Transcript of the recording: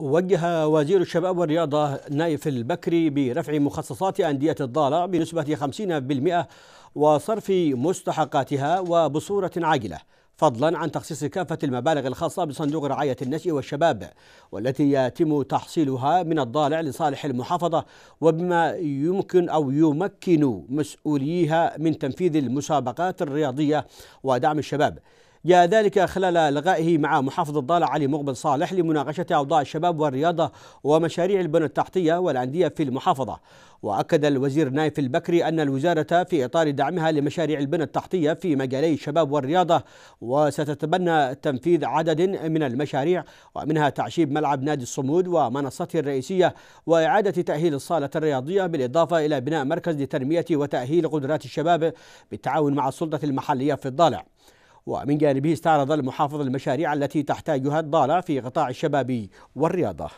وجه وزير الشباب والرياضة نايف البكري برفع مخصصات أندية الضالع بنسبة 50% وصرف مستحقاتها وبصورة عاجلة فضلا عن تخصيص كافة المبالغ الخاصة بصندوق رعاية النشء والشباب والتي يتم تحصيلها من الضالع لصالح المحافظة وبما يمكن أو يمكن مسؤوليها من تنفيذ المسابقات الرياضية ودعم الشباب. جاء ذلك خلال لقائه مع محافظ الضالع علي مقبل صالح لمناقشة أوضاع الشباب والرياضة ومشاريع البنى التحتية والأندية في المحافظة. وأكد الوزير نايف البكري أن الوزارة في إطار دعمها لمشاريع البنى التحتية في مجالي الشباب والرياضة وستتبنى تنفيذ عدد من المشاريع ومنها تعشيب ملعب نادي الصمود ومنصته الرئيسية وإعادة تأهيل الصالة الرياضية بالإضافة إلى بناء مركز لتنمية وتأهيل قدرات الشباب بالتعاون مع السلطة المحلية في الضالع. ومن جانبه استعرض المحافظ المشاريع التي تحتاجها الضالع في قطاع الشباب والرياضة.